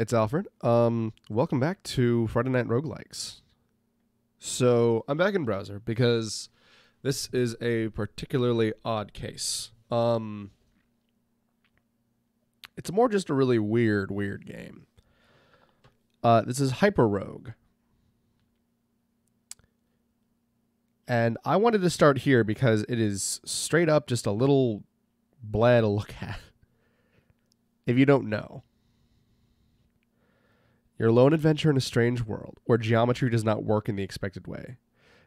it's Alfred. Um, welcome back to Friday Night Roguelikes. So I'm back in browser because this is a particularly odd case. Um, it's more just a really weird, weird game. Uh, this is Hyper Rogue. And I wanted to start here because it is straight up just a little blah to look at. If you don't know, your lone adventure in a strange world where geometry does not work in the expected way.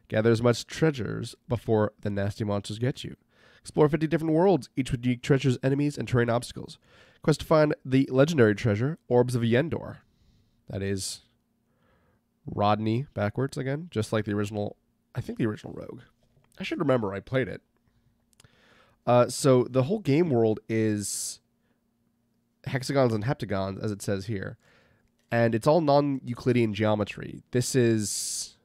Gather as much treasures before the nasty monsters get you. Explore 50 different worlds, each with unique treasures, enemies, and terrain obstacles. Quest to find the legendary treasure, Orbs of Yendor. That is Rodney backwards again, just like the original, I think the original Rogue. I should remember I played it. Uh, so the whole game world is hexagons and heptagons, as it says here, and it's all non-Euclidean geometry. This is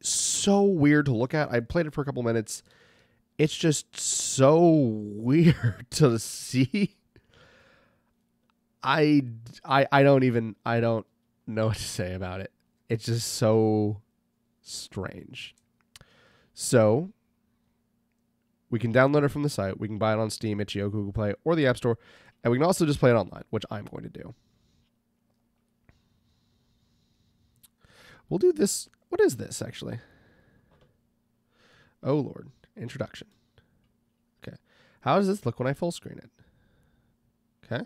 so weird to look at. I played it for a couple minutes. It's just so weird to see. I, I, I don't even I don't know what to say about it. It's just so strange. So we can download it from the site. We can buy it on Steam, itch.io, Google Play, or the App Store. And we can also just play it online, which I'm going to do. We'll do this. What is this, actually? Oh, Lord. Introduction. Okay. How does this look when I full screen it? Okay.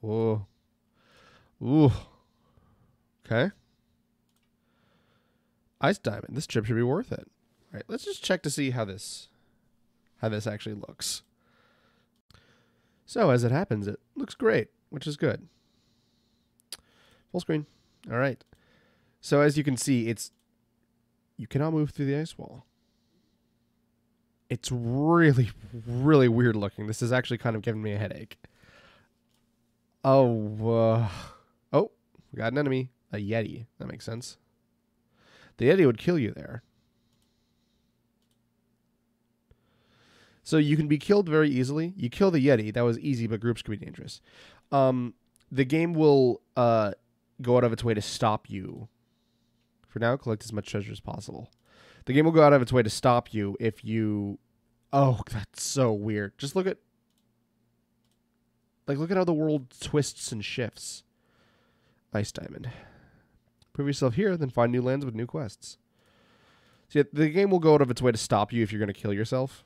Whoa. Ooh. Okay. Ice Diamond. This trip should be worth it. All right, let's just check to see how this how this actually looks. So as it happens, it looks great, which is good. Full screen. All right. So as you can see, it's you cannot move through the ice wall. It's really, really weird looking. This is actually kind of giving me a headache. Oh, uh, oh, we got an enemy, a yeti. That makes sense. The yeti would kill you there. So you can be killed very easily. You kill the Yeti, that was easy, but groups could be dangerous. Um, the game will uh, go out of its way to stop you. For now, collect as much treasure as possible. The game will go out of its way to stop you if you. Oh, that's so weird. Just look at. Like, look at how the world twists and shifts. Ice Diamond. Prove yourself here, then find new lands with new quests. See, the game will go out of its way to stop you if you're going to kill yourself.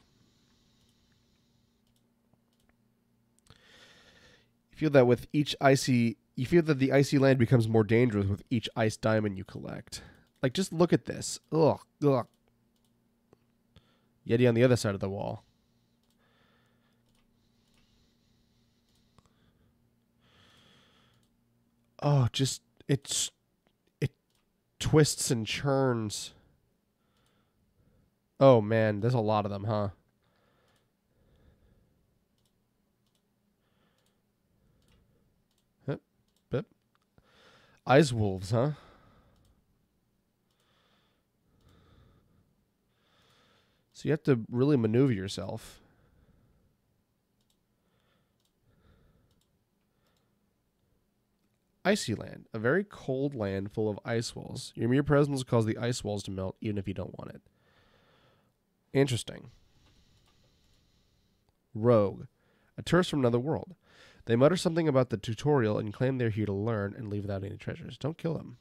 You feel that with each icy, you feel that the icy land becomes more dangerous with each ice diamond you collect. Like, just look at this. Ugh, ugh. Yeti on the other side of the wall. Oh, just it's it twists and churns. Oh man, there's a lot of them, huh? Ice wolves, huh? So you have to really maneuver yourself. Icy land, a very cold land full of ice walls. Your mere presence will cause the ice walls to melt even if you don't want it. Interesting. Rogue, a tourist from another world. They mutter something about the tutorial and claim they're here to learn and leave without any treasures. Don't kill them.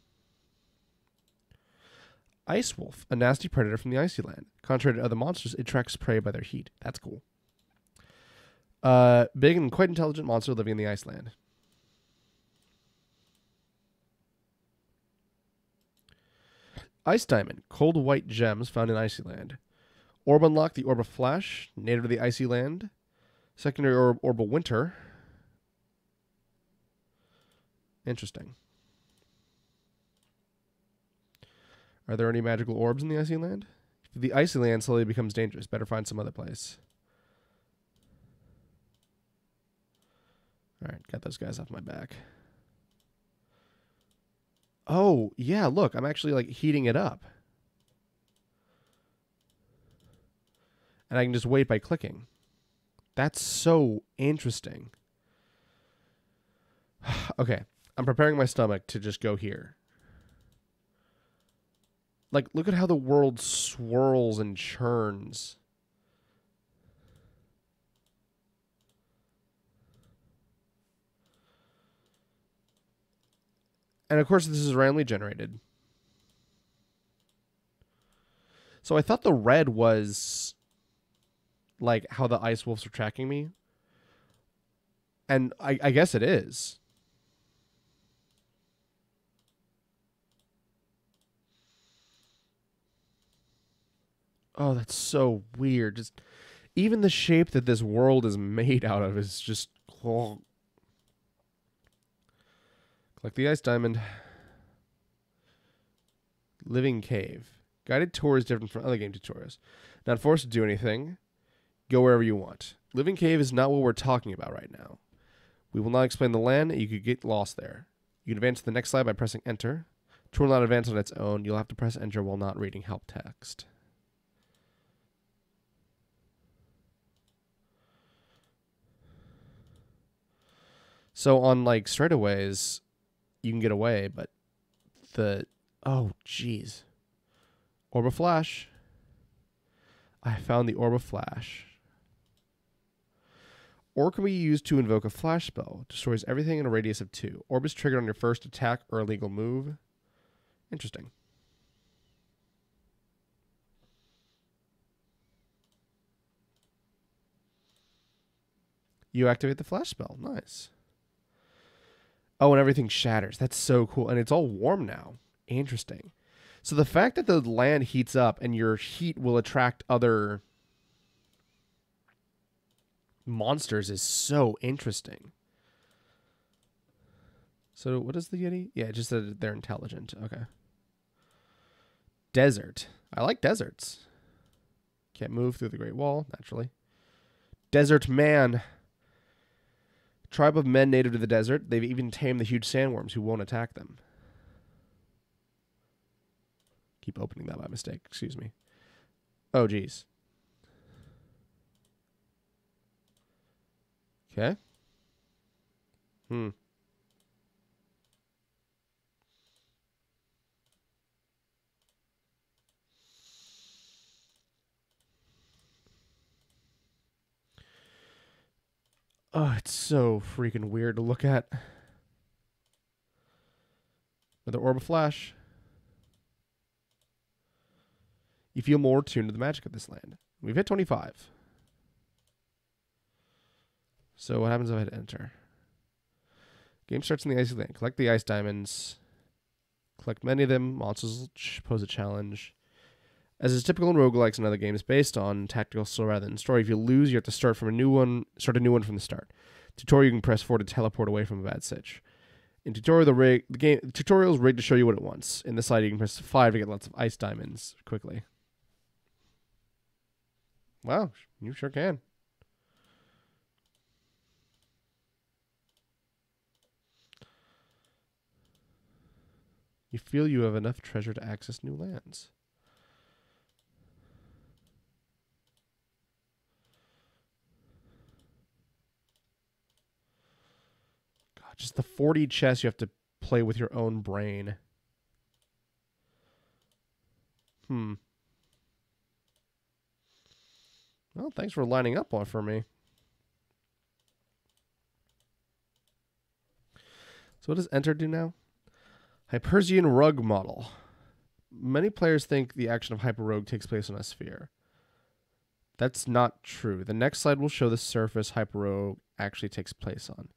Ice Wolf, a nasty predator from the icy land. Contrary to other monsters, it tracks prey by their heat. That's cool. Uh, big and quite intelligent monster living in the ice land. Ice Diamond, cold white gems found in icy land. Orb Unlock, the Orb of Flash, native to the icy land. Secondary Orb, Orb of Winter, Interesting. Are there any magical orbs in the icy land? If the icy land slowly becomes dangerous, better find some other place. All right, got those guys off my back. Oh, yeah, look, I'm actually like heating it up. And I can just wait by clicking. That's so interesting. okay, I'm preparing my stomach to just go here. Like, look at how the world swirls and churns. And of course, this is randomly generated. So I thought the red was like how the ice wolves are tracking me. And I, I guess it is. Oh, that's so weird. Just even the shape that this world is made out of is just oh. Collect the ice diamond. Living cave. Guided tour is different from other game tutorials. Not forced to do anything. Go wherever you want. Living cave is not what we're talking about right now. We will not explain the land. You could get lost there. You can advance to the next slide by pressing enter. Tour will not advance on its own. You'll have to press enter while not reading help text. So on like straightaways, you can get away, but the oh jeez, orb of flash. I found the orb of flash. Or can be used to invoke a flash spell. Destroys everything in a radius of two. Orb is triggered on your first attack or illegal move. Interesting. You activate the flash spell. Nice. Oh, and everything shatters. That's so cool. And it's all warm now. Interesting. So the fact that the land heats up and your heat will attract other monsters is so interesting. So what is the Yeti? Yeah, just that they're intelligent. Okay. Desert. I like deserts. Can't move through the Great Wall, naturally. Desert Man. Tribe of men native to the desert. They've even tamed the huge sandworms who won't attack them. Keep opening that by mistake. Excuse me. Oh, geez. Okay. Hmm. Oh, it's so freaking weird to look at. Another orb of flash. You feel more tuned to the magic of this land. We've hit 25. So what happens if I hit enter? Game starts in the icy land. Collect the ice diamonds. Collect many of them. Monsters pose a challenge. As is typical in roguelikes and other games based on tactical skill rather than story, if you lose, you have to start from a new one, start a new one from the start. Tutorial, you can press 4 to teleport away from a bad sitch. In tutorial, the, rig, the game tutorial is rigged to show you what it wants. In this slide, you can press 5 to get lots of ice diamonds quickly. Wow, you sure can. You feel you have enough treasure to access new lands. Just the 40 chess you have to play with your own brain. Hmm. Well, thanks for lining up on for me. So what does enter do now? Hypersian rug model. Many players think the action of Hyper Rogue takes place on a sphere. That's not true. The next slide will show the surface Hyper Rogue actually takes place on.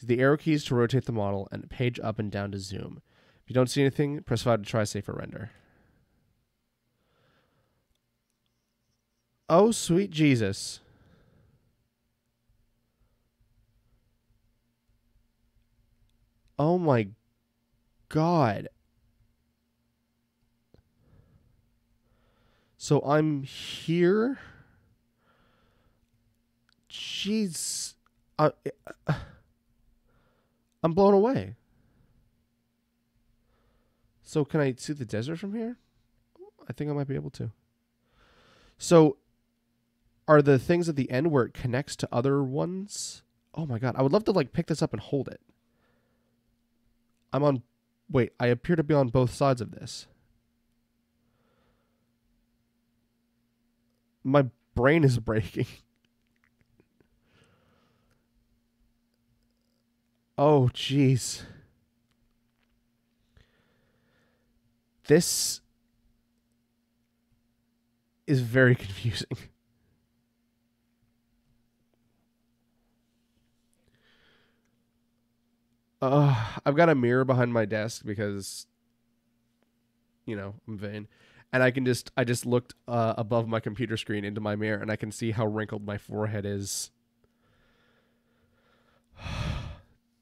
Use the arrow keys to rotate the model and page up and down to zoom. If you don't see anything, press 5 to try safer render. Oh, sweet Jesus. Oh my God. So I'm here. Jeez. I, uh, I'm blown away. So can I see the desert from here? I think I might be able to. So are the things at the end where it connects to other ones. Oh my god, I would love to like pick this up and hold it. I'm on. Wait, I appear to be on both sides of this. My brain is breaking. Oh, jeez. This is very confusing. Uh, I've got a mirror behind my desk because, you know, I'm vain, and I can just I just looked uh, above my computer screen into my mirror, and I can see how wrinkled my forehead is.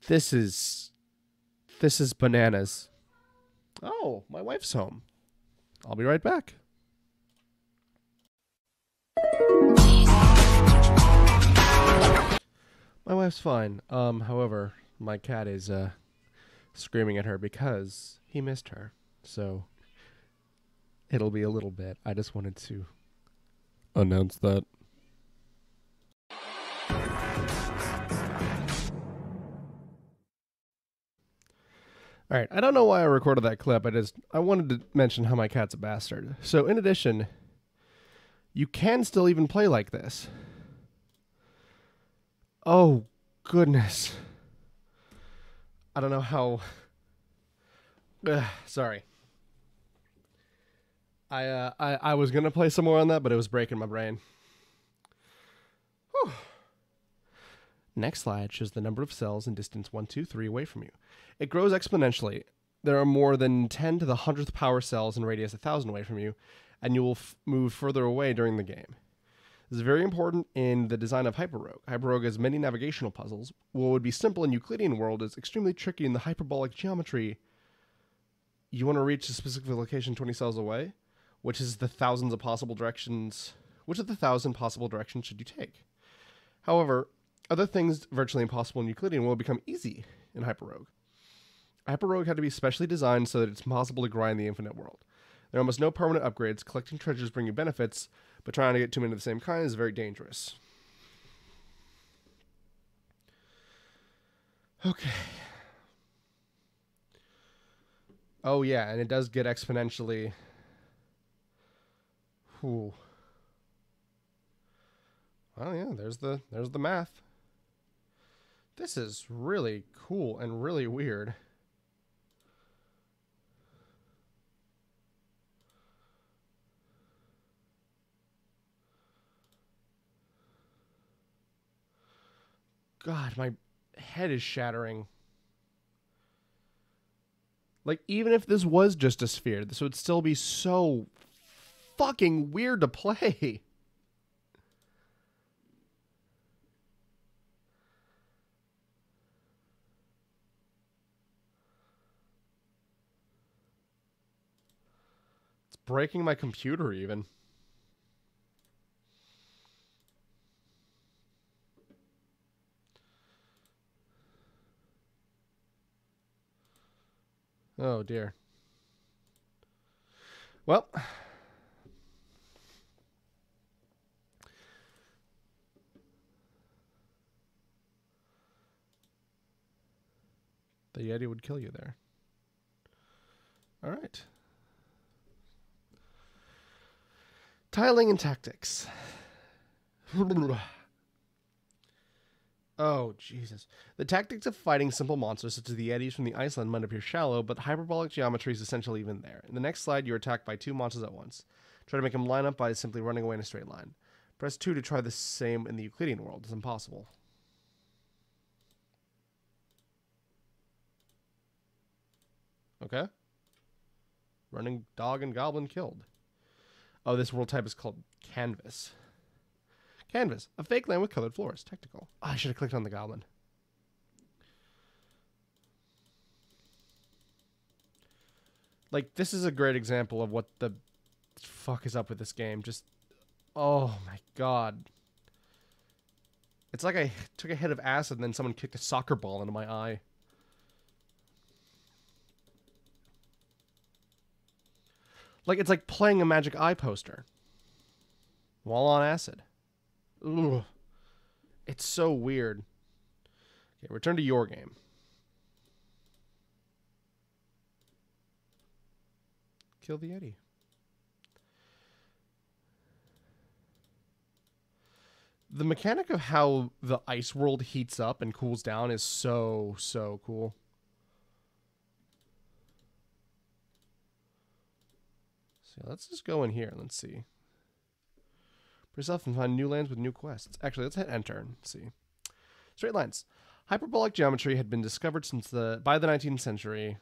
this is, this is bananas. Oh, my wife's home. I'll be right back. My wife's fine. Um, however, my cat is uh screaming at her because he missed her. So it'll be a little bit. I just wanted to announce that. All right, I don't know why I recorded that clip. I just I wanted to mention how my cat's a bastard. So in addition, you can still even play like this. Oh goodness. I don't know how. Ugh, sorry. I, uh, I I was gonna play some more on that, but it was breaking my brain. Whew. Next slide shows the number of cells in distance 1, 2, 3 away from you. It grows exponentially. There are more than 10 to the 100th power cells in radius 1,000 away from you, and you will f- move further away during the game. This is very important in the design of Hyperrogue. Hyperrogue has many navigational puzzles. What would be simple in Euclidean world is extremely tricky in the hyperbolic geometry. You want to reach a specific location 20 cells away, which is the thousands of possible directions. Which of the thousand possible directions should you take? However, other things virtually impossible in Euclidean will become easy in Hyperrogue. Hyperrogue had to be specially designed so that it's possible to grind the infinite world. There are almost no permanent upgrades. Collecting treasures bring you benefits, but trying to get too many of the same kind is very dangerous. Okay. Oh yeah, and it does get exponentially. Ooh. Oh yeah, there's the there's the math. This is really cool and really weird. God, my head is shattering. Like, even if this was just a sphere, this would still be so fucking weird to play. breaking my computer, even. Oh dear. Well, the Yeti would kill you there. All right. Tiling and tactics. Oh, Jesus. The tactics of fighting simple monsters such as the Yetis from the Iceland might appear shallow, but hyperbolic geometry is essentially even there. In the next slide, you're attacked by two monsters at once. Try to make them line up by simply running away in a straight line. Press 2 to try the same in the Euclidean world. It's impossible. Okay. Running dog and goblin killed. Oh, this world type is called canvas. Canvas, a fake land with colored floors. Technical. Oh, I should have clicked on the goblin. Like, this is a great example of what the fuck is up with this game. Just, oh my god. It's like I took a hit of acid and then someone kicked a soccer ball into my eye. Like it's like playing a Magic Eye poster while on acid. Ugh. It's so weird. Okay, return to your game. Kill the Yeti. The mechanic of how the ice world heats up and cools down is so, so cool. Let's just go in here. Let's see. Yourself and find new lands with new quests. Actually, let's hit enter and see. Straight lines. Hyperbolic geometry had been discovered since the by the 19th century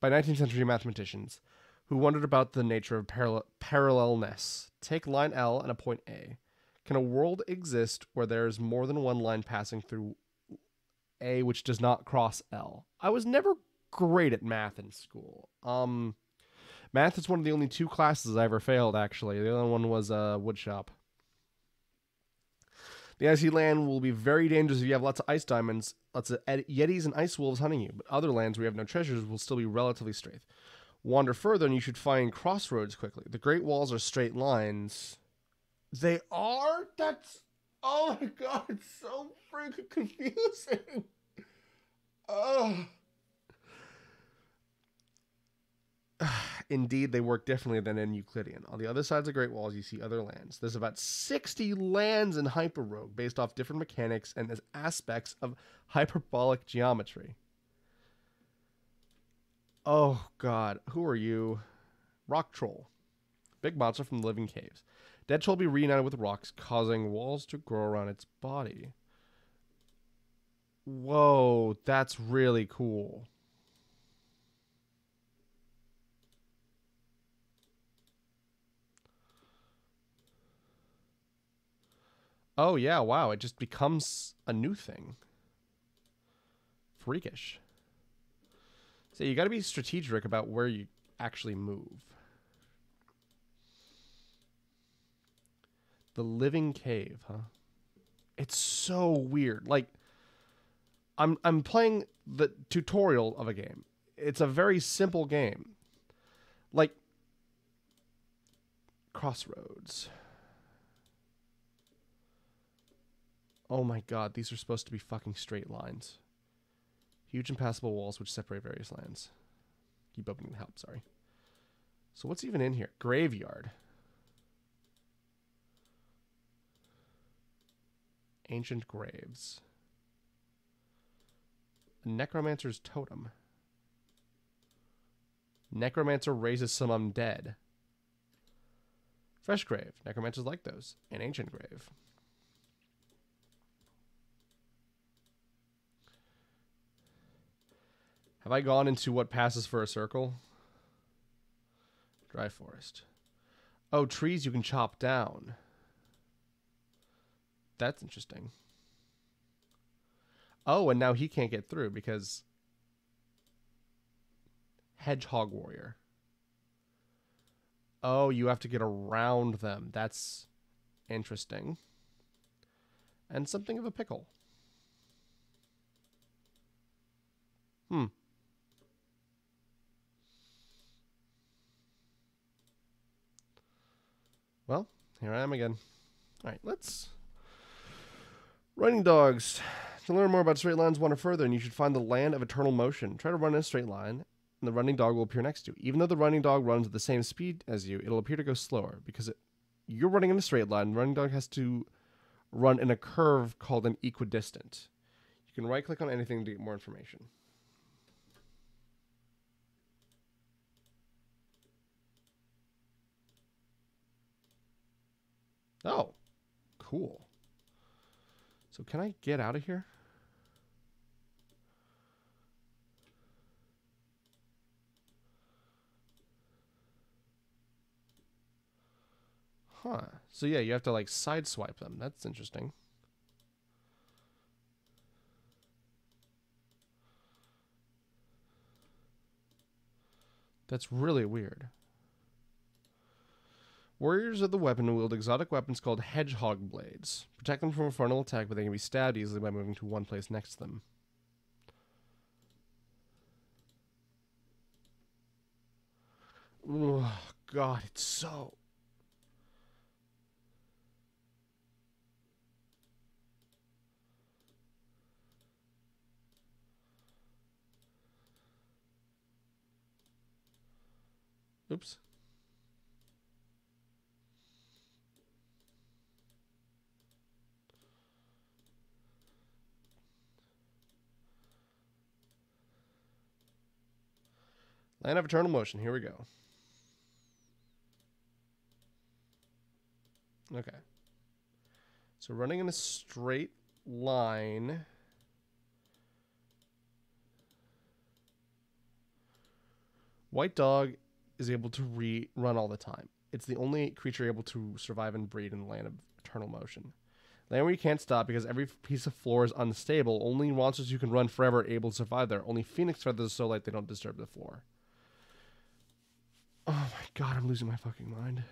by 19th century mathematicians who wondered about the nature of parallel, parallelness. Take line L and a point A. Can a world exist where there is more than one line passing through A which does not cross L? I was never great at math in school. Um, math is one of the only two classes I ever failed. Actually, the other one was uh, woodshop. The icy land will be very dangerous if you have lots of ice diamonds, lots of ed- yetis and ice wolves hunting you. But other lands where you have no treasures will still be relatively straight. Wander further, and you should find crossroads quickly. The Great Walls are straight lines. They are. That's. Oh my god! It's so freaking confusing. Oh. Indeed, they work differently than in Euclidean. On the other sides of Great Walls, you see other lands. There's about 60 lands in Hyper Rogue based off different mechanics and aspects of hyperbolic geometry. Oh, God. Who are you? Rock Troll. Big monster from the living caves. Dead Troll will be reunited with rocks, causing walls to grow around its body. Whoa, that's really cool. Oh yeah, wow, it just becomes a new thing. Freakish. So you got to be strategic about where you actually move. The living cave, huh? It's so weird. Like I'm I'm playing the tutorial of a game. It's a very simple game. Like Crossroads. Oh my god, these are supposed to be fucking straight lines. Huge impassable walls which separate various lands. Keep opening the help, sorry. So what's even in here? Graveyard. Ancient graves. Necromancer's totem. Necromancer raises some undead. Fresh grave. Necromancers like those. An ancient grave. Have I gone into what passes for a circle? Dry forest. Oh, trees you can chop down. That's interesting. Oh, and now he can't get through because Hedgehog Warrior. Oh, you have to get around them. That's interesting. And something of a pickle. Hmm. Well, here I am again. All right, let's. Running dogs. To learn more about straight lines, wander further, and you should find the land of eternal motion. Try to run in a straight line, and the running dog will appear next to you. Even though the running dog runs at the same speed as you, it'll appear to go slower because it, you're running in a straight line. The running dog has to run in a curve called an equidistant. You can right click on anything to get more information. Oh, cool. So can I get out of here? Huh. So yeah, you have to like sideswipe them. That's interesting. That's really weird. Warriors of the weapon wield exotic weapons called hedgehog blades. Protect them from a frontal attack, but they can be stabbed easily by moving to one place next to them. God, it's so. Oops. Land of Eternal Motion. Here we go. Okay. So running in a straight line. White dog is able to re- run all the time. It's the only creature able to survive and breed in the land of eternal motion. Land where you can't stop because every piece of floor is unstable. Only monsters who can run forever are able to survive there. Only phoenix feathers are so light they don't disturb the floor. Oh my god, I'm losing my fucking mind.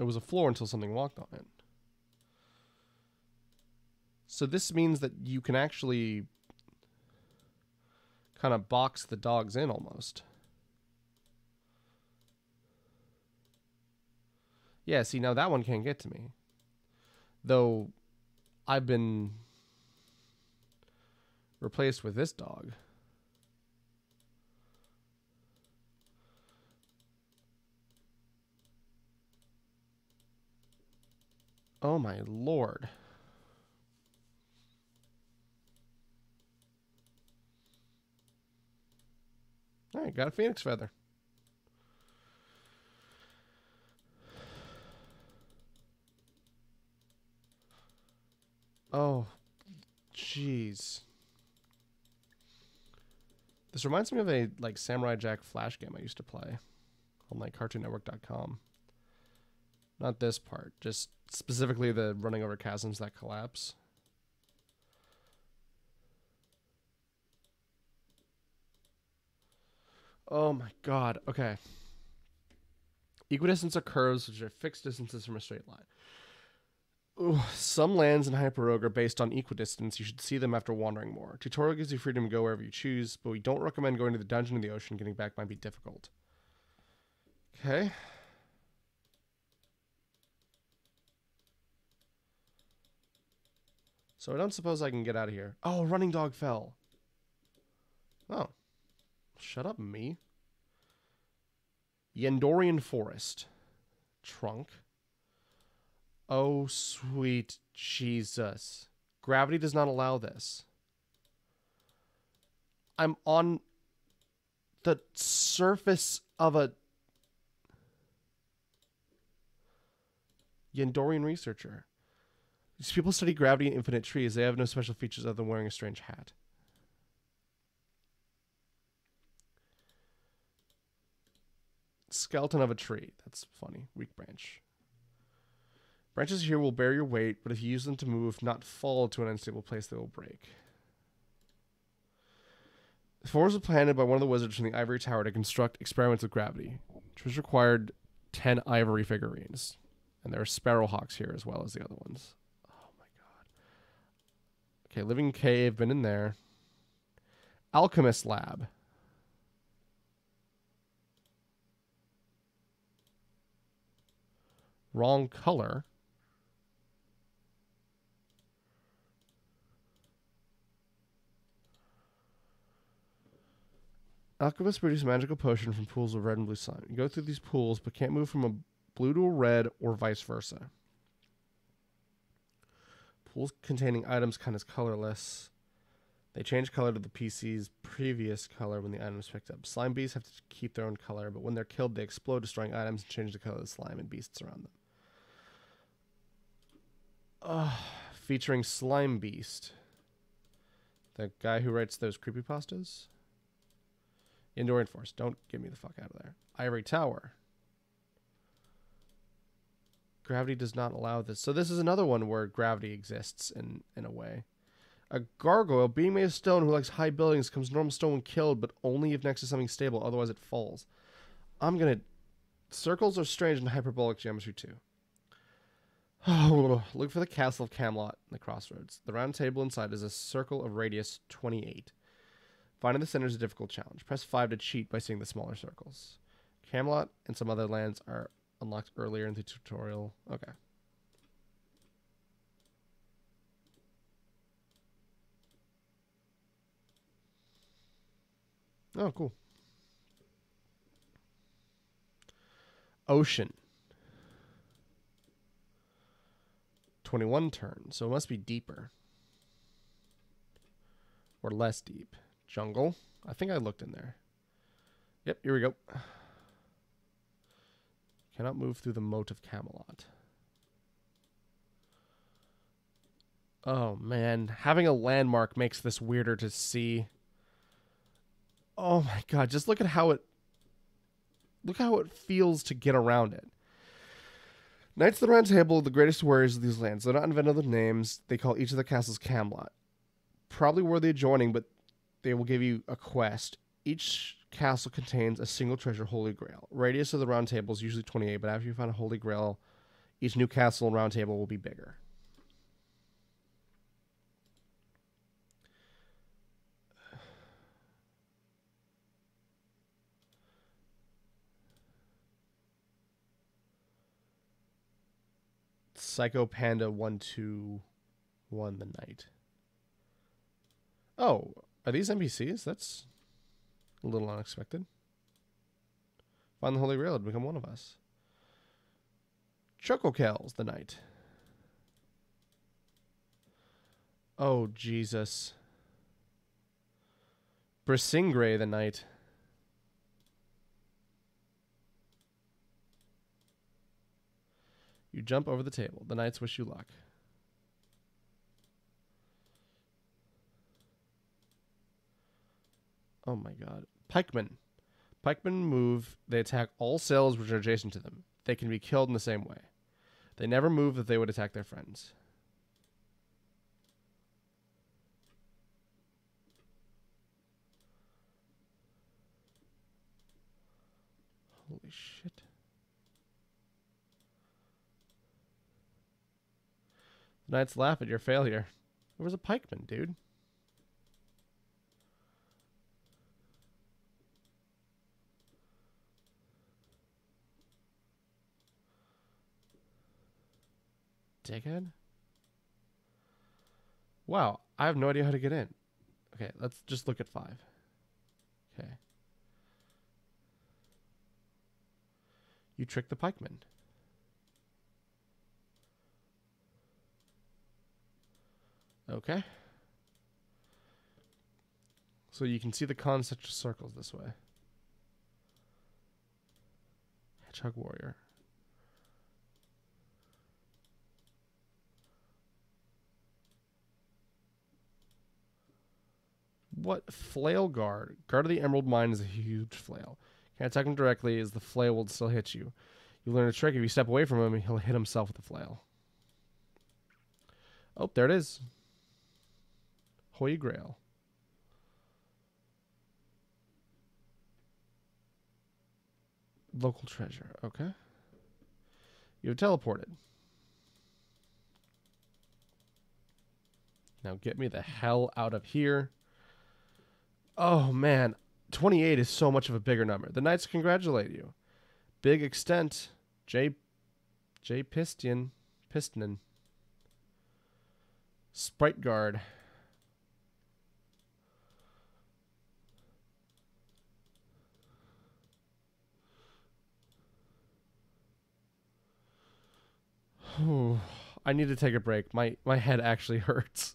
It was a floor until something walked on it. So this means that you can actually kind of box the dogs in almost. Yeah, see, now that one can't get to me. Though I've been replaced with this dog. Oh my lord. All right, got a phoenix feather. Oh, jeez. This reminds me of a like Samurai Jack flash game I used to play on like CartoonNetwork.com. Not this part, just specifically the running over chasms that collapse. Oh my god. Okay. Equidistance are curves which are fixed distances from a straight line. Some lands in Hyper Rogue are based on equidistance. You should see them after wandering more. Tutorial gives you freedom to go wherever you choose, but we don't recommend going to the dungeon in the ocean. Getting back might be difficult. Okay. So I don't suppose I can get out of here. Oh, running dog fell. Oh. Shut up, me. Yendorian Forest. Trunk. Oh, sweet Jesus. Gravity does not allow this. I'm on the surface of a Yendorian researcher. These people study gravity in infinite trees. They have no special features other than wearing a strange hat. Skeleton of a tree. That's funny. Weak branch. Branches here will bear your weight, but if you use them to move, not fall to an unstable place, they will break. The floors were planted by one of the wizards from the Ivory Tower to construct experiments with gravity, which was required 10 ivory figurines. And there are sparrowhawks here as well as the other ones. Oh my god. Okay, living cave, been in there. Alchemist lab. Wrong color. Alchemists produce magical potion from pools of red and blue slime. You go through these pools, but can't move from a blue to a red or vice versa. Pools containing items count as colorless. They change color to the PC's previous color when the item is picked up. Slime beasts have to keep their own color, but when they're killed, they explode, destroying items and change the color of the slime and beasts around them. Uh, featuring Slime Beast. The guy who writes those creepypastas. Indoor Force. Don't get me the fuck out of there. Ivory Tower. Gravity does not allow this. So this is another one where gravity exists in in a way. A gargoyle, being made of stone, who likes high buildings, comes normal stone when killed, but only if next to something stable. Otherwise, it falls. I'm gonna. Circles are strange in hyperbolic geometry too. Oh, look for the castle of Camelot in the crossroads. The round table inside is a circle of radius 28. Finding the center is a difficult challenge. Press 5 to cheat by seeing the smaller circles. Camelot and some other lands are unlocked earlier in the tutorial. Okay. Oh, cool. Ocean. 21 turns, so it must be deeper. Or less deep. Jungle. I think I looked in there. Yep, here we go. Cannot move through the moat of Camelot. Oh man, having a landmark makes this weirder to see. Oh my god, just look at how it look how it feels to get around it. Knights of the Round Table are the greatest warriors of these lands. They're not invented with names. They call each of the castles Camelot. Probably worthy of joining, but they will give you a quest. Each castle contains a single treasure, Holy Grail. Radius of the Round Table is usually 28, but after you find a Holy Grail, each new castle and Round Table will be bigger. Psycho Panda one two one the knight. Oh, are these NPCs? That's a little unexpected. Find the Holy Grail and become one of us. Chocokels the knight. Oh Jesus. Brisingray the knight. You jump over the table. The knights wish you luck. Oh my god. Pikemen. Pikemen move. They attack all cells which are adjacent to them. They can be killed in the same way. They never move that they would attack their friends. Holy shit. The knights laugh at your failure. There was a pikeman, dude. Dickhead? Wow, I have no idea how to get in. Okay, let's just look at five. Okay. You tricked the pikeman. Okay. So you can see the concentric circles this way. Hedgehog warrior. What flail guard? Guard of the Emerald Mine is a huge flail. Can't attack him directly, as the flail will still hit you. You learn a trick. If you step away from him, he'll hit himself with the flail. Oh, there it is. Holy Grail. Local treasure. Okay. You have teleported. Now get me the hell out of here. Oh man, 28 is so much of a bigger number. The Knights congratulate you. Big extent. J J Piston Pistonin. Sprite Guard. I need to take a break. My my head actually hurts.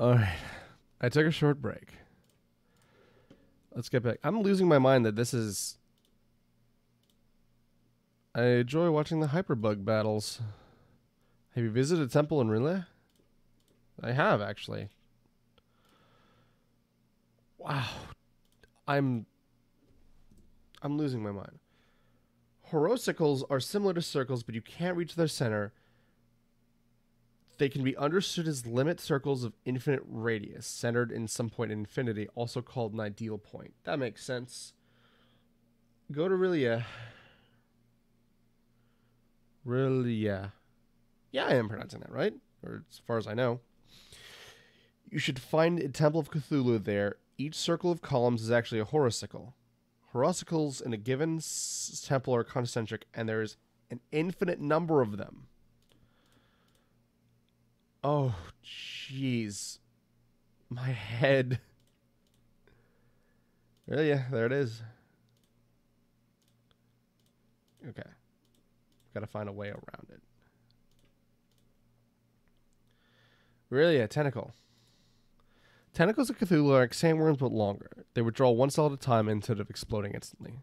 All right. I took a short break. Let's get back. I'm losing my mind that this is I enjoy watching the hyperbug battles. Have you visited a temple in Relay? I have actually. Wow. I'm I'm losing my mind. Horocycles are similar to circles, but you can't reach their center. They can be understood as limit circles of infinite radius, centered in some point in infinity, also called an ideal point. That makes sense. Go to Rilia. Uh, Rilia. Uh, yeah, I am pronouncing that right, or as far as I know. You should find a Temple of Cthulhu there. Each circle of columns is actually a horocycle. Horocycles in a given s- temple are concentric, and there's an infinite number of them. Oh, jeez. My head. Really? Yeah, there it is. Okay. Got to find a way around it. Really, a tentacle. Tentacles of Cthulhu are like sandworms but longer. They withdraw one cell at a time instead of exploding instantly.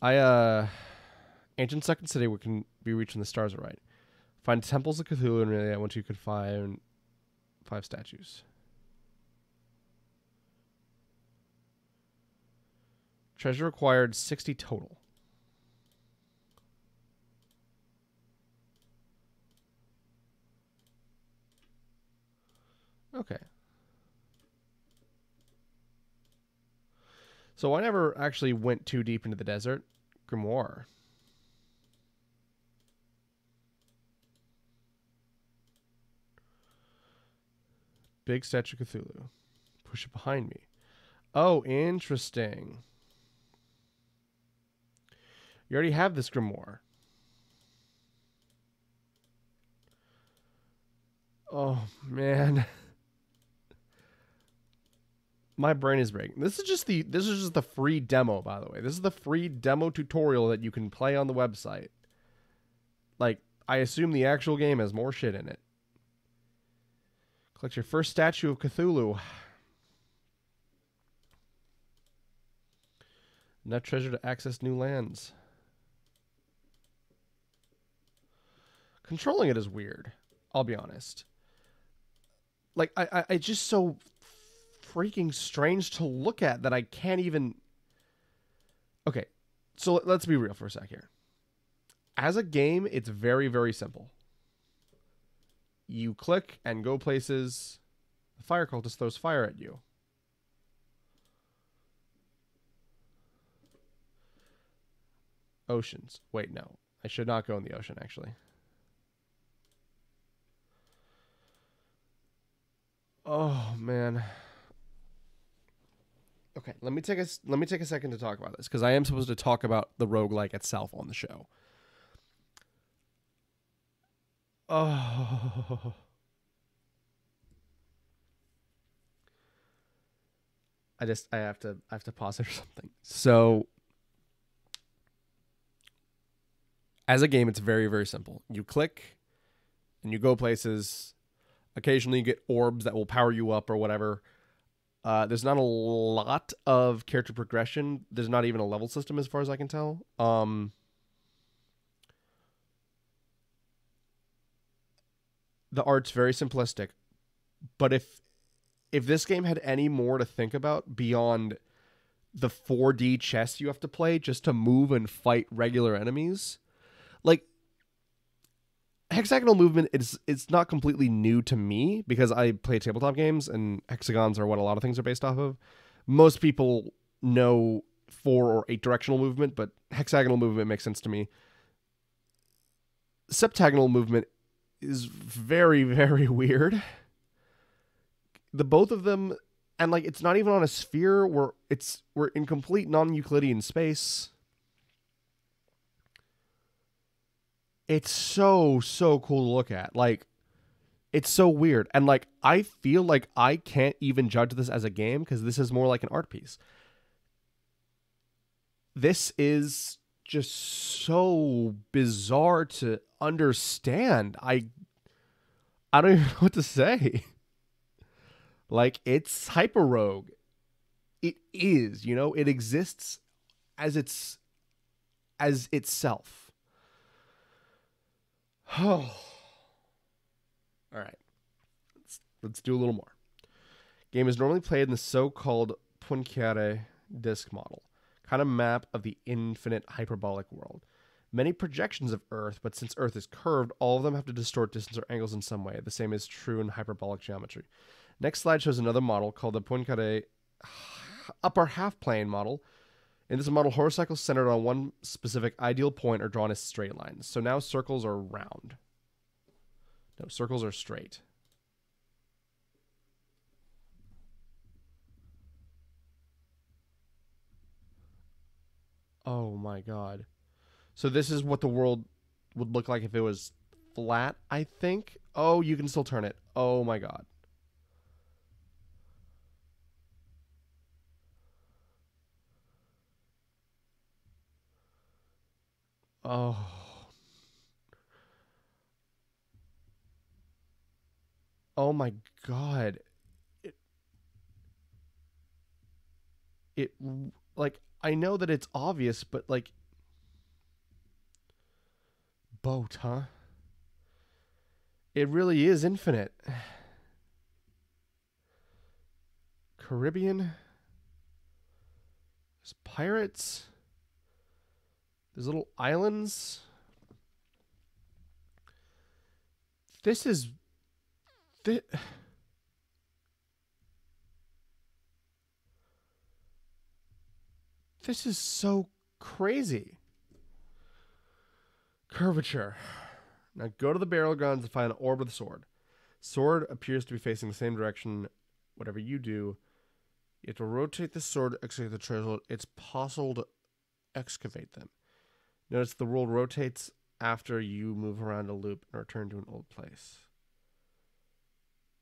I uh ancient second city we can be reaching the stars right. Find temples of Cthulhu and really I want you could find five statues. Treasure required sixty total. Okay. So I never actually went too deep into the desert. Grimoire. Big statue of Cthulhu. Push it behind me. Oh, interesting. You already have this grimoire. Oh, man. my brain is breaking. This is just the this is just the free demo, by the way. This is the free demo tutorial that you can play on the website. Like, I assume the actual game has more shit in it. Collect your first statue of Cthulhu. Enough treasure to access new lands. Controlling it is weird. I'll be honest. Like I, I, it's just so freaking strange to look at that I can't even. Okay, so let's be real for a sec here. As a game, it's very, very simple. You click and go places. The fire cultist throws fire at you. Oceans. Wait, no. I should not go in the ocean, actually. Oh, man. Okay, let me take a let me take a second to talk about this because I am supposed to talk about the roguelike itself on the show. Oh. I just I have to I have to pause it or something. So as a game it's very very simple. You click and you go places. Occasionally you get orbs that will power you up or whatever. Uh, there's not a lot of character progression. There's not even a level system, as far as I can tell. Um, the art's very simplistic, but if if this game had any more to think about beyond the 4D chess you have to play just to move and fight regular enemies, like hexagonal movement is it's not completely new to me because I play tabletop games and hexagons are what a lot of things are based off of. Most people know four or eight directional movement, but hexagonal movement makes sense to me. Septagonal movement is very very weird. The both of them and like it's not even on a sphere where it's we're in complete non-Euclidean space. it's so so cool to look at. Like it's so weird. And like I feel like I can't even judge this as a game because this is more like an art piece. This is just so bizarre to understand. I I don't even know what to say. Like it's hyper rogue. It is, you know, it exists as its as itself Oh. All right. Let's, let's do a little more. Game is normally played in the so-called Poincaré disk model, kind of map of the infinite hyperbolic world. Many projections of Earth, but since Earth is curved, all of them have to distort distance or angles in some way. The same is true in hyperbolic geometry. Next slide shows another model called the Poincaré upper half plane model, in this model, horocycles centered on one specific ideal point are drawn as straight lines. So now circles are round. No, circles are straight. Oh my god. So this is what the world would look like if it was flat, I think. Oh, you can still turn it. Oh my god. Oh. Oh my god. It, it like I know that it's obvious, but like boat, huh? It really is infinite. Caribbean. There's pirates. There's little islands. This is this is so crazy. Curvature. Now go to the burial grounds and find an orb with a sword. Sword appears to be facing the same direction. Whatever you do, you have to rotate the sword to excavate the treasure. It's possible to excavate them. Notice the world rotates after you move around a loop and return to an old place.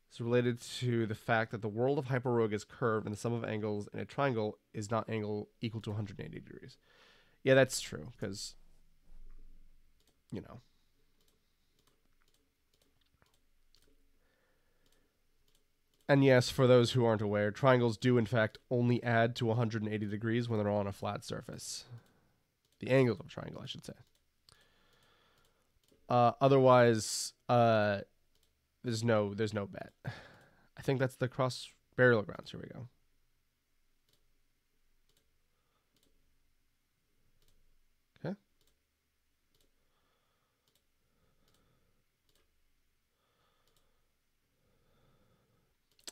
It's related to the fact that the world of Hyper Rogue is curved and the sum of angles in a triangle is not angle equal to 180 degrees. Yeah, that's true because you know. And yes, for those who aren't aware, triangles do in fact only add to 180 degrees when they're on a flat surface. The angles of a triangle, I should say. Uh, otherwise, uh, there's no there's no bet. I think that's the cross burial grounds. Here we go. Okay.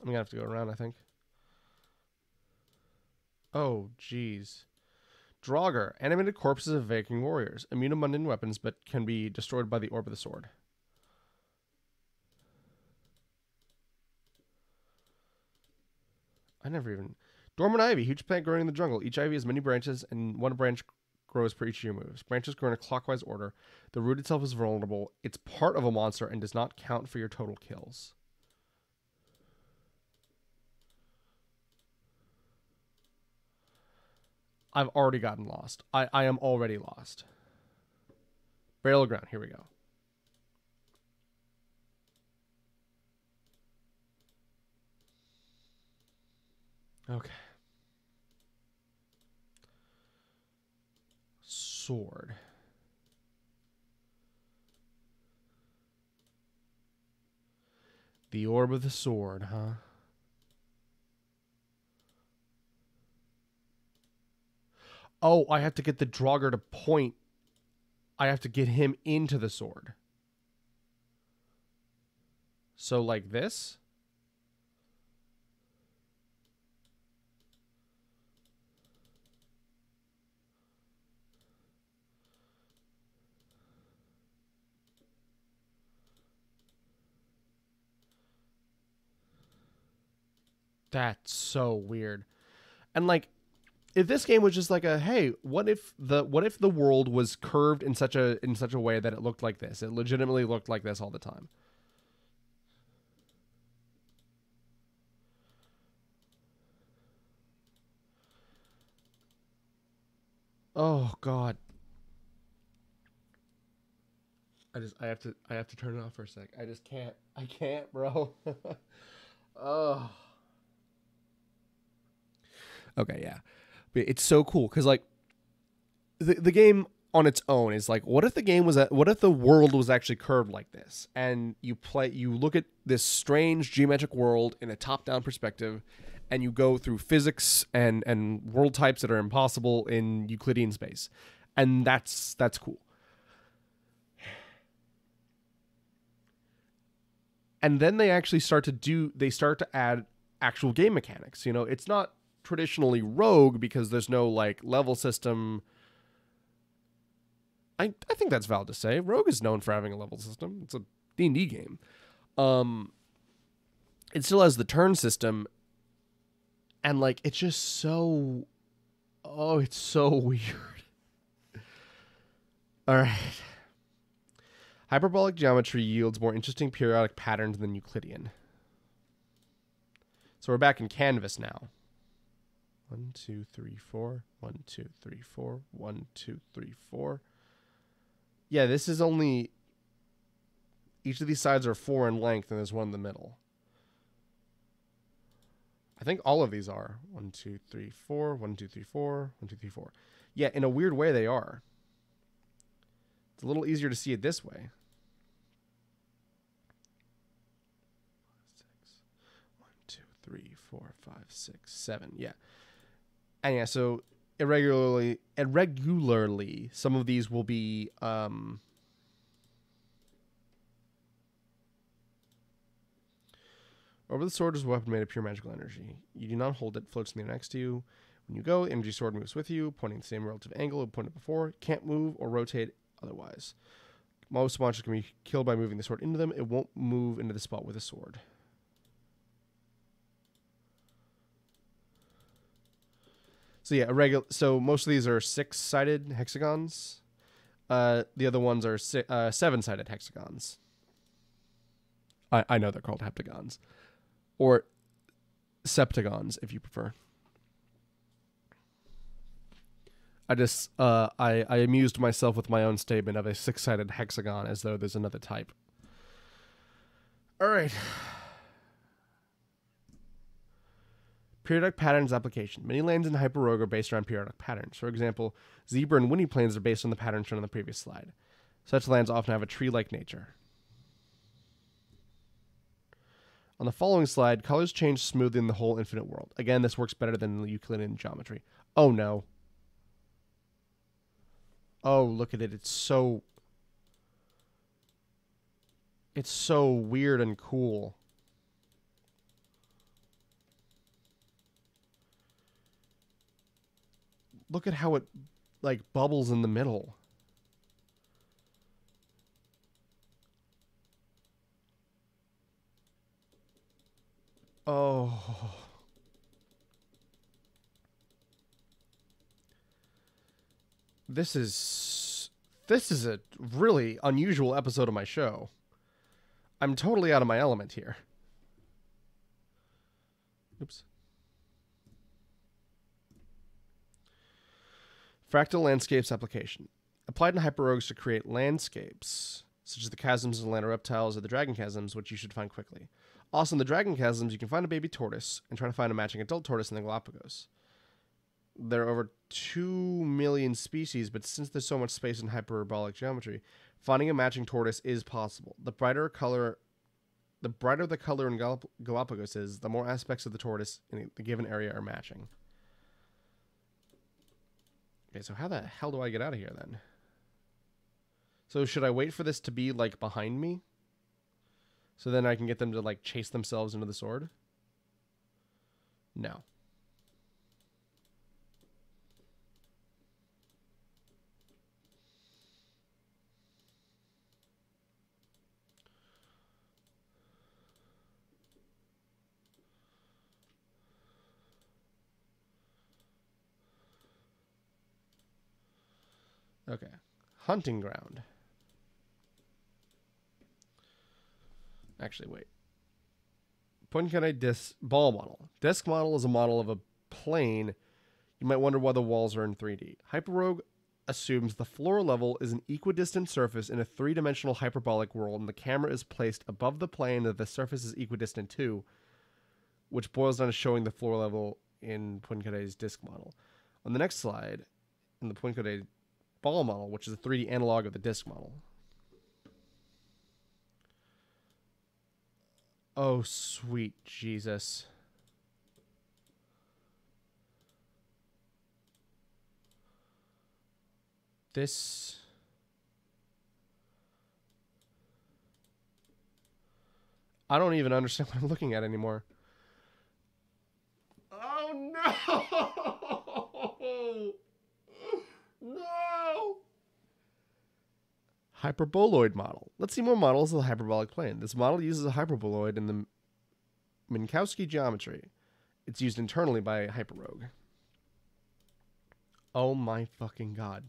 I'm gonna have to go around, I think. Oh, jeez. Draugr, animated corpses of Viking warriors, immune to mundane weapons, but can be destroyed by the orb of the sword. I never even. Dormant ivy, huge plant growing in the jungle. Each ivy has many branches, and one branch grows per each year moves. Branches grow in a clockwise order. The root itself is vulnerable. It's part of a monster and does not count for your total kills. I've already gotten lost. I, I am already lost. Burial ground. Here we go. Okay. Sword. The orb of the sword, huh? Oh, I have to get the Draugr to point. I have to get him into the sword. So like this? That's so weird. And like if this game was just like a hey what if the what if the world was curved in such a in such a way that it looked like this? It legitimately looked like this all the time. Oh god. I just i have to i have to turn it off for a sec. I just can't i can't bro. Oh okay yeah. It's so cool because like the the game on its own is like what if the game was a, what if the world was actually curved like this? And you play you look at this strange geometric world in a top down perspective and you go through physics and and world types that are impossible in Euclidean space. And that's that's cool. And then they actually start to do they start to add actual game mechanics you know? It's not traditionally rogue because there's no like level system. I I think that's valid to say. Rogue is known for having a level system. It's a D&D game. Um it still has the turn system and like it's just so oh, it's so weird. All right. Hyperbolic geometry yields more interesting periodic patterns than Euclidean. So we're back in Canvas now. One, two, three, four. One, two, three, four. One, two, three, four. Yeah, this is only. Each of these sides are four in length, and there's one in the middle. I think all of these are One, two, three, four. One, two, three, four. One, two, three, four. Yeah, in a weird way, they are. It's a little easier to see it this way. Six, one, two, three, four, five, six, seven. Yeah, and yeah. So irregularly, irregularly, some of these will be. Um, Over the sword is a weapon made of pure magical energy. You do not hold it, floats in the air next to you. When you go, energy sword moves with you, pointing the same relative angle it pointed before. Can't move or rotate otherwise. Most monsters can be killed by moving the sword into them. It won't move into the spot with a sword. So yeah, a regular. So most of these are six-sided hexagons. Uh, the other ones are si- uh, seven-sided hexagons. I I know they're called heptagons, or septagons if you prefer. I just uh, I I amused myself with my own statement of a six-sided hexagon as though there's another type. All right. Periodic patterns application. Many lands in Hyper Rogue are based around periodic patterns. For example, Zebra and Windy Plains are based on the pattern shown on the previous slide. Such lands often have a tree-like nature. On the following slide, colors change smoothly in the whole infinite world. Again, this works better than Euclidean geometry. Oh no. Oh, look at it. It's so It's so weird and cool. Look at how it like bubbles in the middle. Oh. This is this is a really unusual episode of my show. I'm totally out of my element here. Oops. Fractal landscapes application. Applied in hyperrogues to create landscapes, such as the chasms in the land of reptiles or the dragon chasms, which you should find quickly. Also, in the dragon chasms, you can find a baby tortoise and try to find a matching adult tortoise in the Galapagos. There are over 2 million species, but since there's so much space in hyperbolic geometry, finding a matching tortoise is possible. The brighter color the brighter the color in Galap- Galapagos is, the more aspects of the tortoise in the given area are matching. Okay, so how the hell do I get out of here then? So should I wait for this to be like behind me? So then I can get them to like chase themselves into the sword? No. Okay. Hunting ground. Actually, wait. Poincaré disc ball model. Disc model is a model of a plane. You might wonder why the walls are in 3D. Hyperrogue assumes the floor level is an equidistant surface in a three-dimensional hyperbolic world, and the camera is placed above the plane that the surface is equidistant to, which boils down to showing the floor level in Poincaré's disc model. On the next slide, in the Poincaré ball model, which is a 3D analog of the disc model. Oh, sweet Jesus. This. I don't even understand what I'm looking at anymore. Oh no! No! Hyperboloid model. Let's see more models of the hyperbolic plane. This model uses a hyperboloid in the Minkowski geometry. It's used internally by Hyperrogue. Oh my fucking god.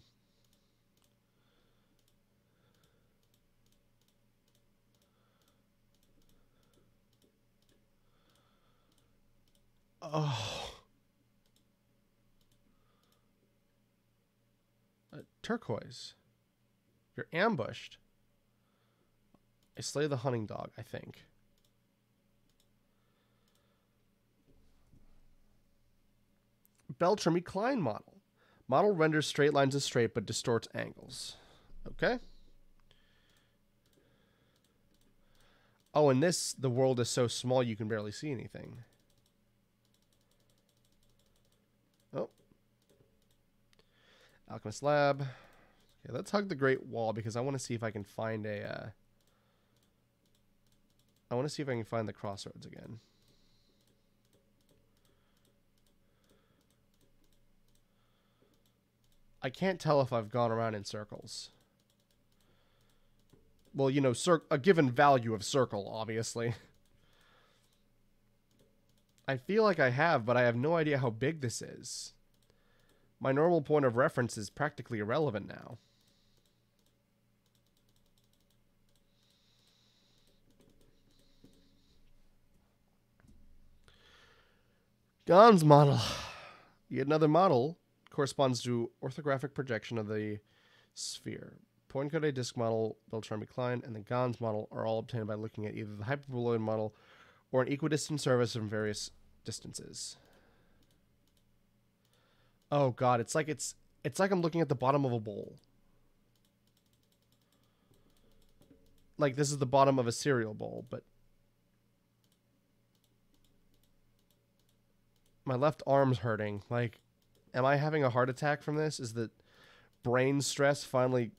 Oh. Uh, turquoise. You're ambushed. I slay the hunting dog, I think. Beltrami Klein model. Model renders straight lines as straight but distorts angles. Okay. Oh, and this, the world is so small you can barely see anything. Oh. Alchemist Lab. Okay, let's hug the Great Wall because I want to see if I can find a... Uh, I want to see if I can find the crossroads again. I can't tell if I've gone around in circles. Well, you know, a given value of circle, obviously. I feel like I have, but I have no idea how big this is. My normal point of reference is practically irrelevant now. Gans model. Yet another model corresponds to orthographic projection of the sphere. Poincare disk model, Beltrami Klein, and the Gans model are all obtained by looking at either the hyperboloid model or an equidistant surface from various distances. Oh god, it's like it's it's like I'm looking at the bottom of a bowl. Like this is the bottom of a cereal bowl, but my left arm's hurting. Like am I having a heart attack from this? Is the brain stress finally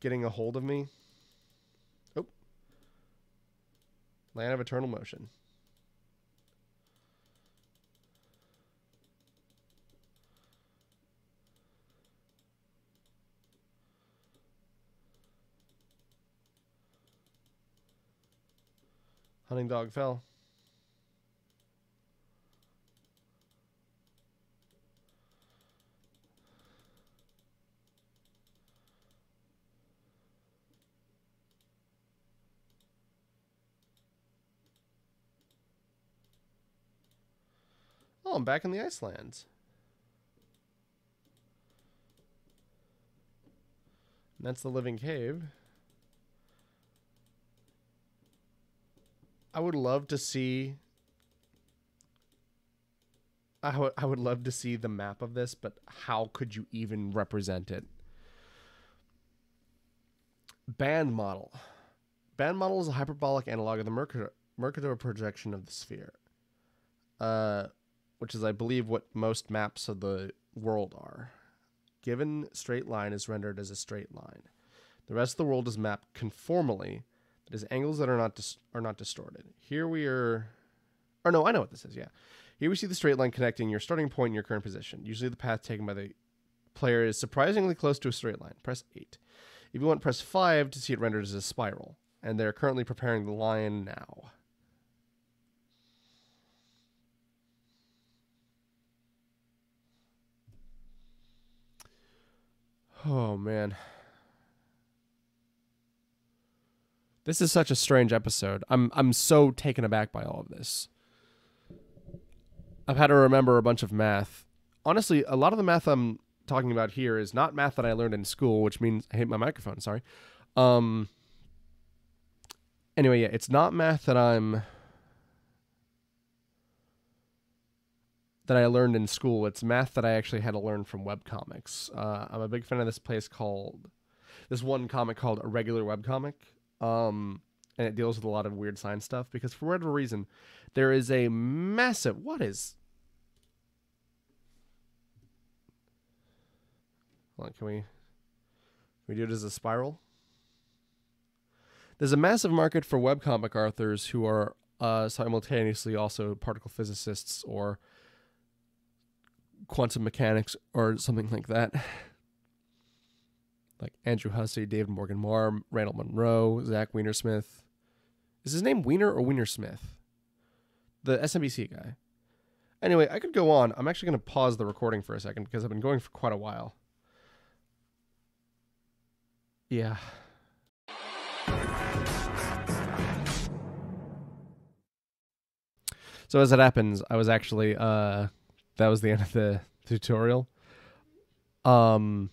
getting a hold of me? Oh. Land of Eternal Motion. Hunting dog fell. Oh, I'm back in the Icelands. And that's the living cave. I would love to see I would I would love to see the map of this, but how could you even represent it? Band model. Band model is a hyperbolic analog of the Mercator, Mercator projection of the sphere. Uh, which is, I believe, what most maps of the world are. Given straight line is rendered as a straight line. The rest of the world is mapped conformally, that is, angles that are not dis- are not distorted. Here we are, or no, I know what this is. Yeah, here we see the straight line connecting your starting point and your current position. Usually, the path taken by the player is surprisingly close to a straight line. Press eight. If you want, press five to see it rendered as a spiral. And they're currently preparing the line now. Oh man. This is such a strange episode. I'm I'm so taken aback by all of this. I've had to remember a bunch of math. Honestly, a lot of the math I'm talking about here is not math that I learned in school, which means I hate my microphone, sorry. Um anyway, yeah, it's not math that I'm that I learned in school. It's math that I actually had to learn from webcomics. Uh, I'm a big fan of this place called this one comic called Irregular Webcomic. Um, and it deals with a lot of weird science stuff because for whatever reason, there is a massive what is can we can we do it as a spiral? There's a massive market for webcomic authors who are uh, simultaneously also particle physicists or quantum mechanics or something like that. like Andrew Hussie, David Morgan-Mar, Randall Munroe, Zach Weinersmith. Is his name Wiener or Weinersmith? The SMBC guy. Anyway, I could go on. I'm actually going to pause the recording for a second because I've been going for quite a while. Yeah. So as it happens, I was actually uh that was the end of the tutorial. Um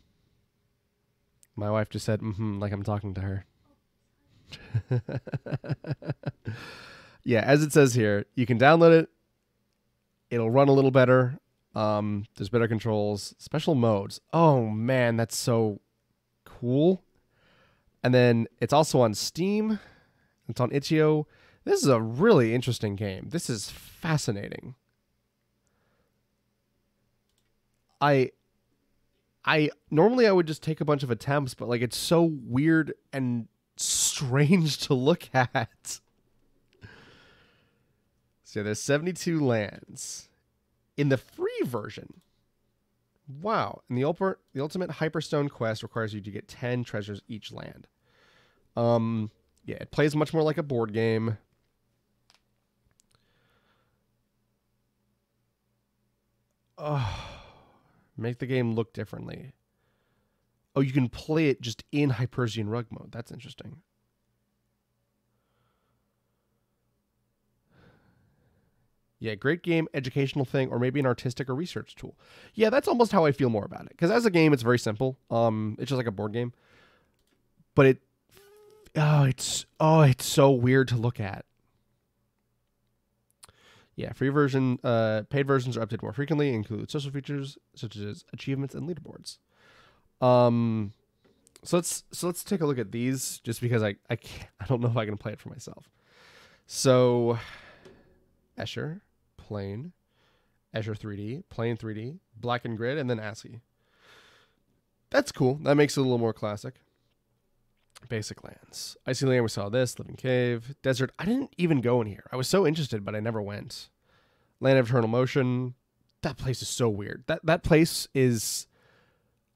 My wife just said, mm-hmm, like I'm talking to her. yeah, as it says here, you can download it. It'll run a little better. Um, there's better controls, special modes. Oh man, that's so cool. And then it's also on Steam. It's on itch.io. This is a really interesting game. This is fascinating. I I normally I would just take a bunch of attempts, but like it's so weird and strange to look at. So there's 72 lands in the free version. Wow. And the ultimate the ultimate hyperstone quest requires you to get 10 treasures each land. Um yeah, it plays much more like a board game. Oh, make the game look differently. Oh, you can play it just in Hypersian rug mode. That's interesting. Yeah, great game, educational thing, or maybe an artistic or research tool. Yeah, that's almost how I feel more about it. Because as a game, it's very simple. Um, it's just like a board game. But it, oh, it's oh, it's so weird to look at. Yeah, free version, uh, paid versions are updated more frequently, include social features such as achievements and leaderboards. Um, so let's so let's take a look at these, just because I I can't, I don't know if I can play it for myself. So, Escher, Plain, Escher 3D, Plain 3D, Black and Grid, and then ASCII. That's cool. That makes it a little more classic. Basic lands. Icy Land, we saw this. Living Cave. Desert. I didn't even go in here. I was so interested, but I never went. Land of Eternal Motion. That place is so weird. That that place is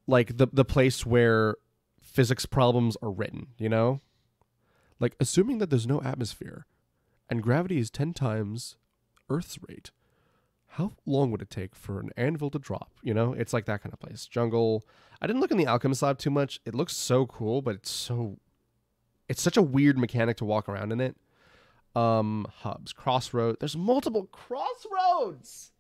like the the place where physics problems are written, you know? Like assuming that there's no atmosphere and gravity is 10 times Earth's rate. How long would it take for an anvil to drop? You know, it's like that kind of place. Jungle. I didn't look in the Alchemist Lab too much. It looks so cool, but it's so it's such a weird mechanic to walk around in it. Um, hubs, crossroad. There's multiple crossroads.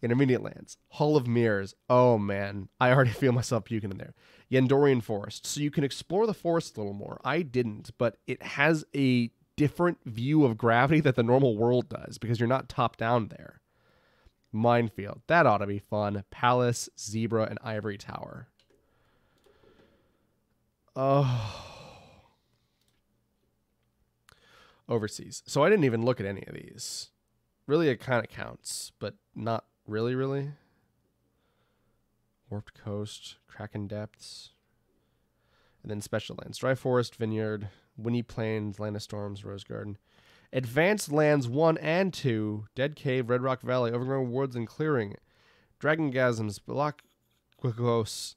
Intermediate lands, Hall of Mirrors. Oh man, I already feel myself puking in there. Yendorian Forest. So you can explore the forest a little more. I didn't, but it has a different view of gravity that the normal world does because you're not top down there. Minefield. That ought to be fun. Palace, Zebra, and Ivory Tower. Oh. Overseas. So I didn't even look at any of these. Really, it kind of counts, but not really, really. Warped Coast, Kraken Depths. And then Special Lands. Dry Forest, Vineyard, Windy Plains, Land of Storms, Rose Garden. Advanced Lands 1 and 2, Dead Cave, Red Rock Valley, Overgrown Woods and Clearing, Dragon Chasms, Block Quicos.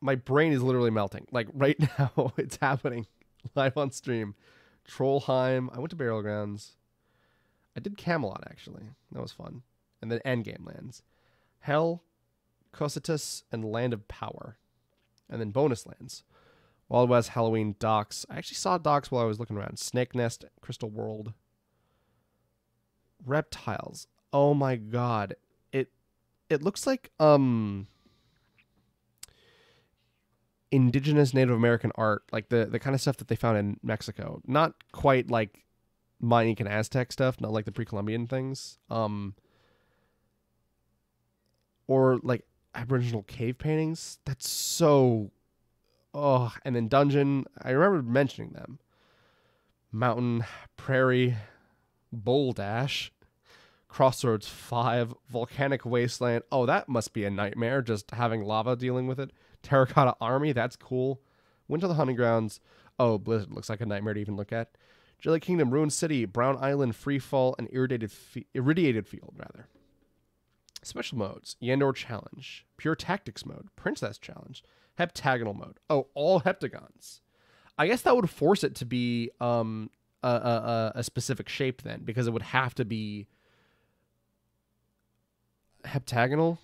My brain is literally melting. Like right now, it's happening live on stream. Trollheim. I went to Burial Grounds. I did Camelot actually. That was fun. And then Endgame lands. Hell, Cocytus, and Land of Power. And then bonus lands. Wild West, Halloween, Docks. I actually saw Docks while I was looking around. Snake Nest, Crystal World. Reptiles. Oh my god. It it looks like um indigenous Native American art, like the the kind of stuff that they found in Mexico. Not quite like Mayan and Aztec stuff, not like the pre-Columbian things. Um or like Aboriginal cave paintings. That's so oh, and then dungeon. I remember mentioning them. Mountain, prairie, Bull Dash, crossroads five, volcanic wasteland. Oh, that must be a nightmare. Just having lava dealing with it. Terracotta army. That's cool. Went to the hunting grounds. Oh, Blizzard looks like a nightmare to even look at. Jelly Kingdom, Ruined City, Brown Island, Freefall, and Irradiated, Field, rather. Special modes, Yendor Challenge, Pure Tactics mode, Princess Challenge, Heptagonal mode. Oh, all heptagons. I guess that would force it to be um, a, a, a specific shape then, because it would have to be heptagonal.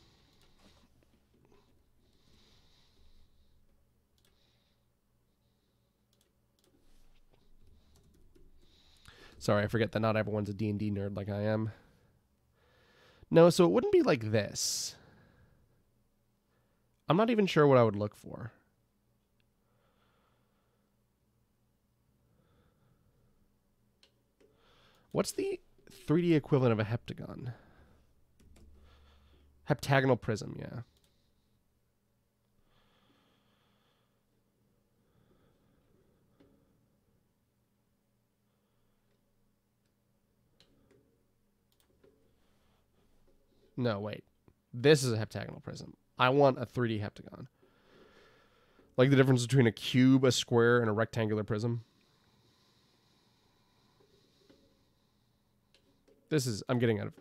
Sorry, I forget that not everyone's a D&D nerd like I am. No, so it wouldn't be like this. I'm not even sure what I would look for. What's the 3D equivalent of a heptagon? Heptagonal prism, yeah. No, wait. This is a heptagonal prism. I want a 3D heptagon. Like the difference between a cube, a square, and a rectangular prism. This is I'm getting out of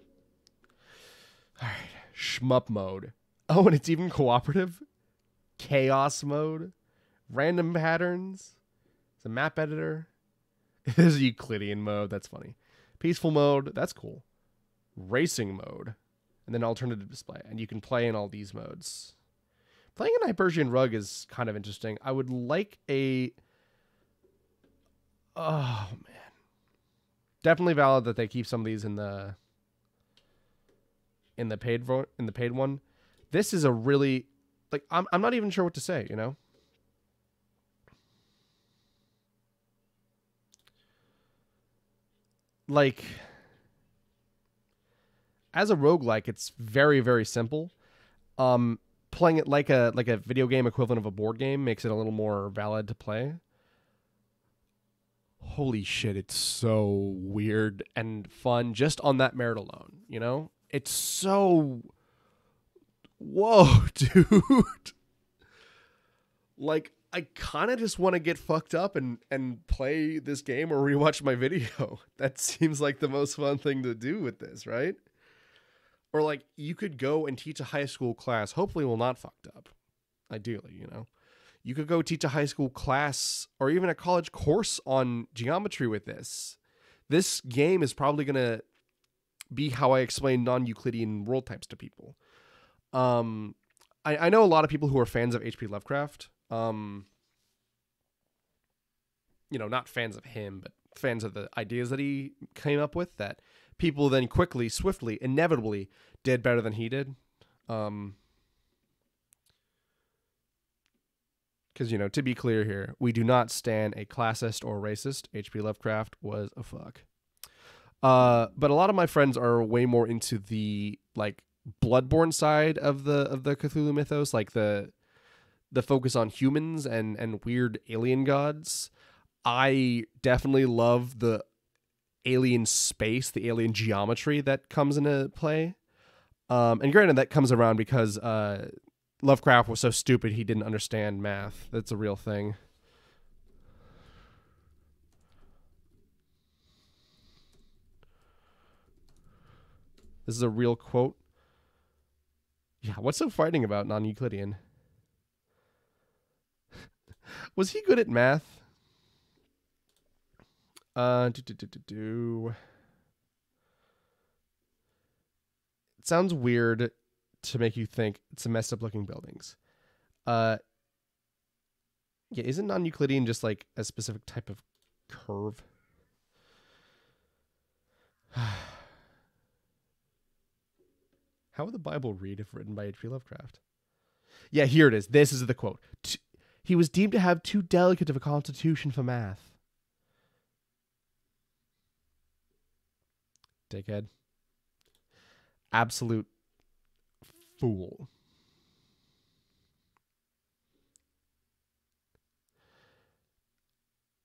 All right. Shmup mode. Oh, and it's even cooperative. Chaos mode. Random patterns. It's a map editor. There's Euclidean mode. That's funny. Peaceful mode. That's cool. Racing mode. And then alternative display. And you can play in all these modes. Playing an Hypersian rug is kind of interesting. I would like a. Oh, man definitely valid that they keep some of these in the in the paid vo- in the paid one. This is a really like I'm I'm not even sure what to say, you know? Like as a roguelike, it's very, very simple. Um playing it like a like a video game equivalent of a board game makes it a little more valid to play holy shit, it's so weird and fun just on that merit alone, you know? It's so whoa, dude. like I kind of just want to get fucked up and and play this game or rewatch my video. That seems like the most fun thing to do with this, right? Or like you could go and teach a high school class. Hopefully, we're not fucked up. Ideally, you know you could go teach a high school class or even a college course on geometry with this. This game is probably going to be how I explain non-Euclidean world types to people. Um, I, I know a lot of people who are fans of H.P. Lovecraft. Um, you know, not fans of him, but fans of the ideas that he came up with that people then quickly, swiftly, inevitably did better than he did. Um, because you know to be clear here we do not stand a classist or racist. Hp lovecraft was a fuck. Uh, but a lot of my friends are way more into the like bloodborne side of the of the cthulhu mythos like the the focus on humans and and weird alien gods. I definitely love the alien space the alien geometry that comes into play um, and granted that comes around because uh, Lovecraft was so stupid he didn't understand math. That's a real thing. This is a real quote. Yeah, what's so frightening about non Euclidean? was he good at math? Uh, do, do, do, do, do. It sounds weird to make you think it's a messed up looking buildings. Uh, yeah, isn't non-Euclidean just like a specific type of curve? How would the Bible read if written by H.P. Lovecraft? Yeah, here it is. This is the quote. He was deemed to have too delicate of a constitution for math. Dickhead. Absolute fool.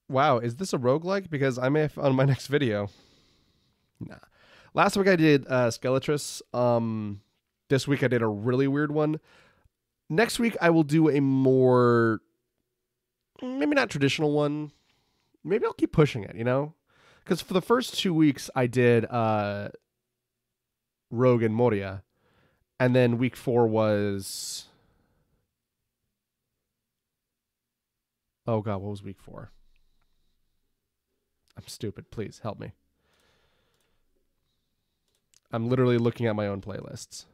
Wow, is this a roguelike? Because I may have on my next video. Nah. Last week I did uh Skeletris. Um this week I did a really weird one. Next week I will do a more maybe not traditional one. Maybe I'll keep pushing it, you know? Cuz for the first 2 weeks I did uh Rogue and Moria and then week four was. Oh god, what was week four? I'm stupid. Please help me. I'm literally looking at my own playlists.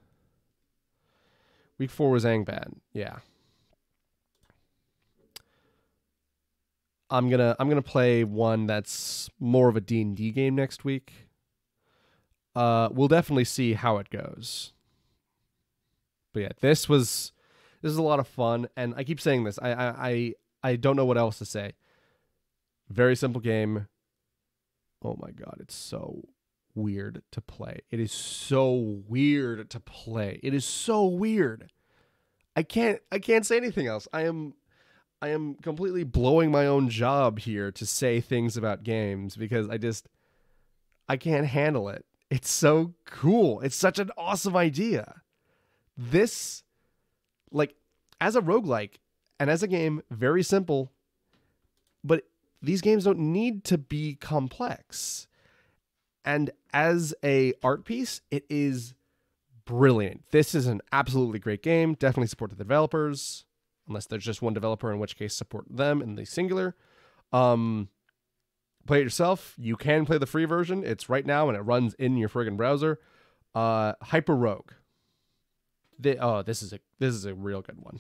Week four was Angband. Yeah. I'm gonna I'm gonna play one that's more of a D&D game next week. Uh, we'll definitely see how it goes. But yeah, this was this is a lot of fun, and I keep saying this. I I I, I don't know what else to say. Very simple game. Oh my god, it's so weird to play. It is so weird to play. It is so weird. I can't I can't say anything else. I am I am completely blowing my own job here to say things about games because I just I can't handle it. It's so cool. It's such an awesome idea. This like as a roguelike and as a game, very simple, but these games don't need to be complex. And as a art piece, it is brilliant. This is an absolutely great game. Definitely support the developers, unless there's just one developer, in which case support them in the singular. Um, play it yourself. You can play the free version. It's right now and it runs in your friggin' browser. Uh, Hyper Rogue. The, oh, this is a this is a real good one.